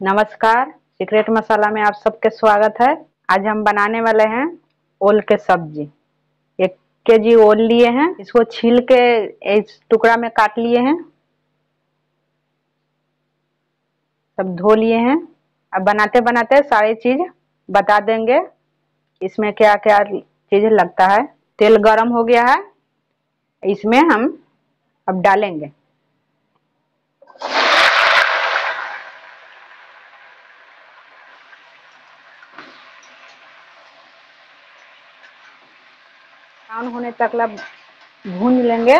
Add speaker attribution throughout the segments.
Speaker 1: नमस्कार। सीक्रेट मसाला में आप सबके स्वागत है। आज हम बनाने वाले हैं ओल के सब्ज़ी। एक के जी ओल लिए हैं। इसको छील के इस टुकड़ा में काट लिए हैं। सब धो लिए हैं। अब बनाते बनाते सारी चीज़ बता देंगे इसमें क्या क्या चीज़ लगता है। तेल गरम हो गया है। इसमें हम अब डालेंगे। ब्राउन होने तक लब भून लेंगे,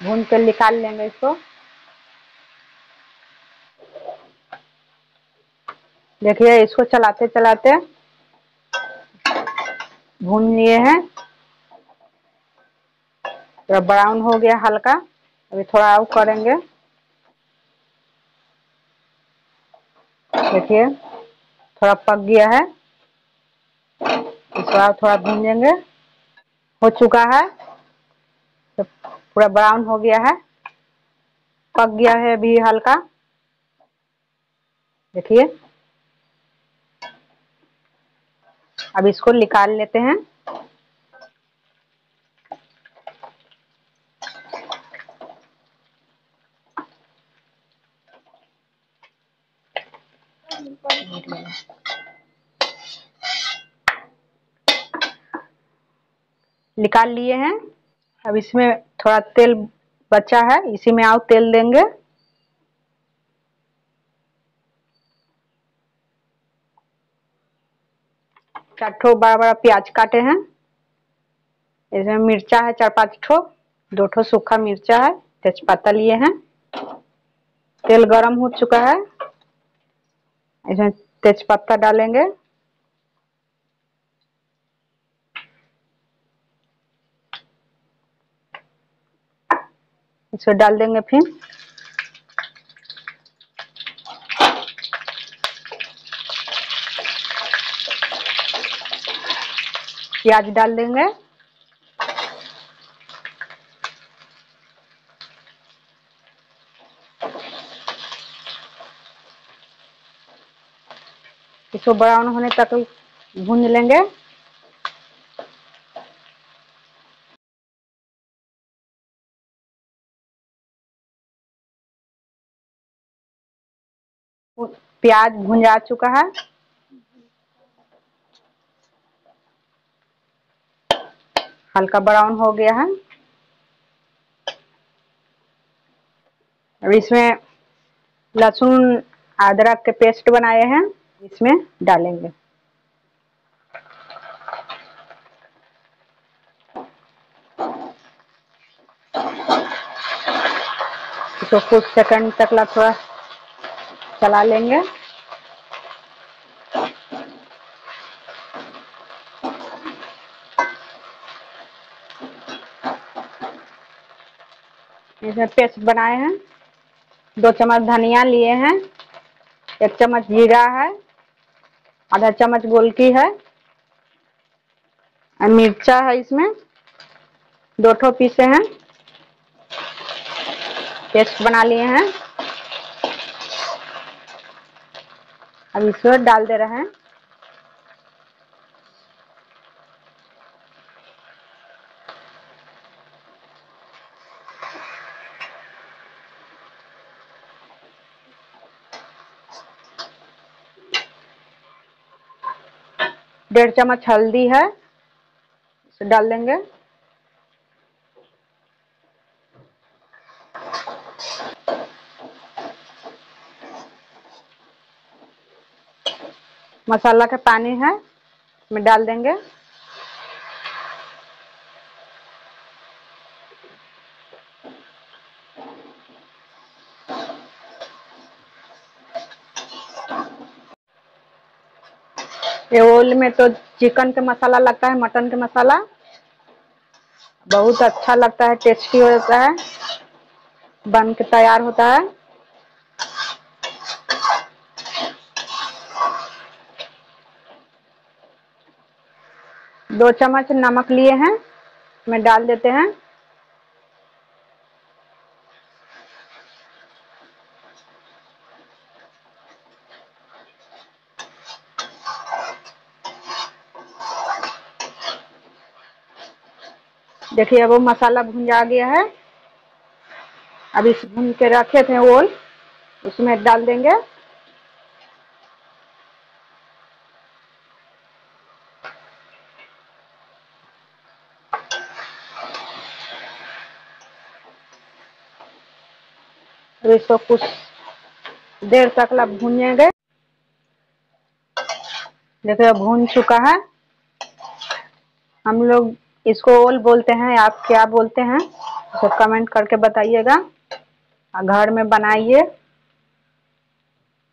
Speaker 1: भून कर निकाल लेंगे इसको। देखिए, इसको चलाते चलाते भून लिए हैं। तो ब्राउन हो गया हल्का, अभी थोड़ा और करेंगे। देखिए, थोड़ा पक गया है। इसको थोड़ा भूनेंगे हो चुका है। तो पूरा ब्राउन हो गया है। पक गया है अभी हल्का। देखिए। अब इसको निकाल लेते हैं। निकाल लिए हैं। अब इसमें थोड़ा तेल बचा है, इसी में आओ तेल देंगे। चार ठो बड़ा बड़ा प्याज काटे हैं। इसमें मिर्चा है चार पाँच ठो, दो ठो सूखा मिर्चा है, तेजपत्ता लिए हैं। तेल गरम हो चुका है। इसमें तेजपत्ता डालेंगे। इसको डाल देंगे फिर। प्याज डाल देंगे। इसको ब्राउन होने तक भून लेंगे। प्याज भुंजा चुका है। हल्का ब्राउन हो गया है। अब इसमें लहसुन, अदरक के पेस्ट बनाए हैं। इसमें डालेंगे। इसको कुछ सेकंड तक ला थोड़ा चला लेंगे। इसमें पेस्ट बनाए हैं। दो चम्मच धनिया लिए हैं। एक चम्मच जीरा है। आधा चम्मच गोलकी है। और मिर्चा है इसमें। दो ठो पीसे हैं। पेस्ट बना लिए हैं। अब इसको डाल दे रहे हैं। डेढ़ चम्मच हल्दी है इसे डाल देंगे। मसाला का पानी है, इसमें डाल देंगे। ये ओल में तो चिकन के मसाला लगता है, मटन के मसाला। बहुत अच्छा लगता है, टेस्टी होता है बन के तैयार होता है। दो चम्मच नमक लिए हैं। मैं डाल देते हैं। देखिए वो मसाला भुंजा गया है। अब इस भून के रखे थे ओल, उसमें डाल देंगे। अब इसको कुछ देर तक ला भूनेंगे देखिए भून चुका है। हम लोग इसको ओल बोलते हैं, आप क्या बोलते हैं तो कमेंट करके बताइएगा। घर में बनाइए।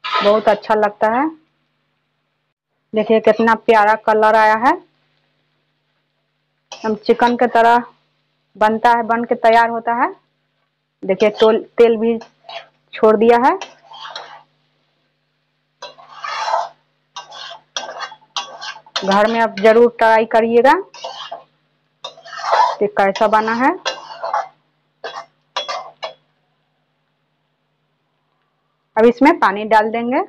Speaker 1: बहुत अच्छा लगता है। देखिए, कितना प्यारा कलर आया है। हम चिकन के तरह बनता है, बन के तैयार होता है। देखिए तो तेल भी छोड़ दिया है। घर में आप ज़रूर ट्राई करिएगा कि कैसा बना है। अब इसमें पानी डाल देंगे।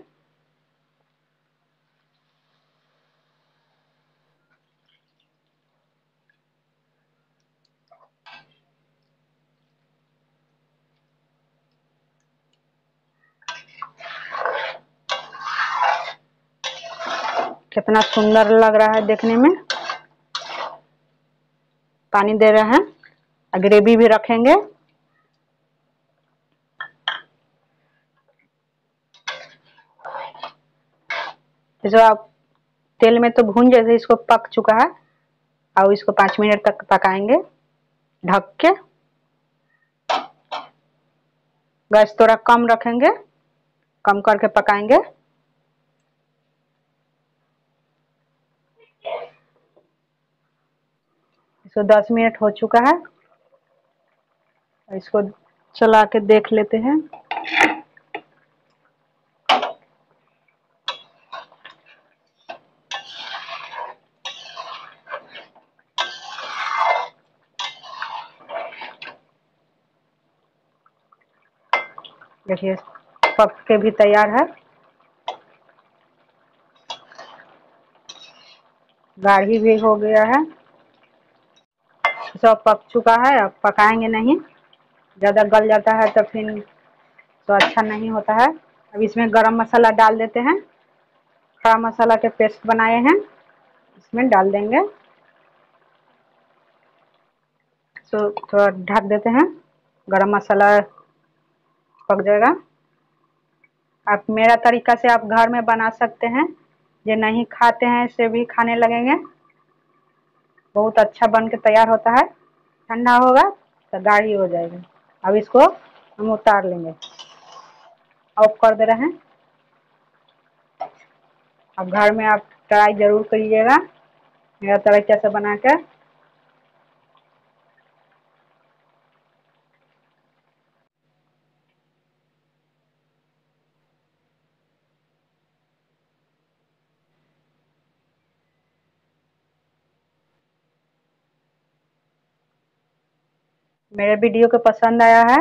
Speaker 1: कितना सुंदर लग रहा है देखने में। पानी दे रहे हैं। ग्रेवी भी रखेंगे। जो आप तेल में तो भून जैसे इसको पक चुका है। और इसको पाँच मिनट तक पकाएँगे। ढक के। गैस थोड़ा कम रखेंगे। कम करके पकाएँगे। इसको दस मिनट हो चुका है। इसको चला के देख लेते हैं। देखिए, पक के भी तैयार है। गाढ़ी भी हो गया है। सब पक चुका है, अब पकाएँगे नहीं। ज़्यादा गल जाता है तो फिर तो अच्छा नहीं होता है। अब इसमें गरम मसाला डाल देते हैं। खड़ा मसाला के पेस्ट बनाए हैं। इसमें डाल देंगे। तो थोड़ा ढक देते हैं। गरम मसाला पक जाएगा। आप मेरा तरीका से आप घर में बना सकते हैं। जो नहीं खाते हैं, इसे भी खाने लगेंगे। बहुत अच्छा बन के तैयार होता है। ठंडा होगा तो गाढ़ी हो जाएगी। अब इसको हम उतार लेंगे। ऑफ़ कर दे रहे हैं। अब घर में आप ट्राई ज़रूर करिएगा। मेरा तरीका से बना कर मेरे वीडियो को पसंद आया है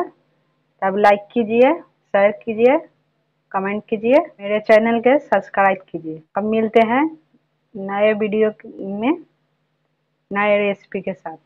Speaker 1: तब लाइक कीजिए शेयर कीजिए कमेंट कीजिए, मेरे चैनल के सब्सक्राइब कीजिए। अब मिलते हैं नए वीडियो में, नए रेसिपी के साथ।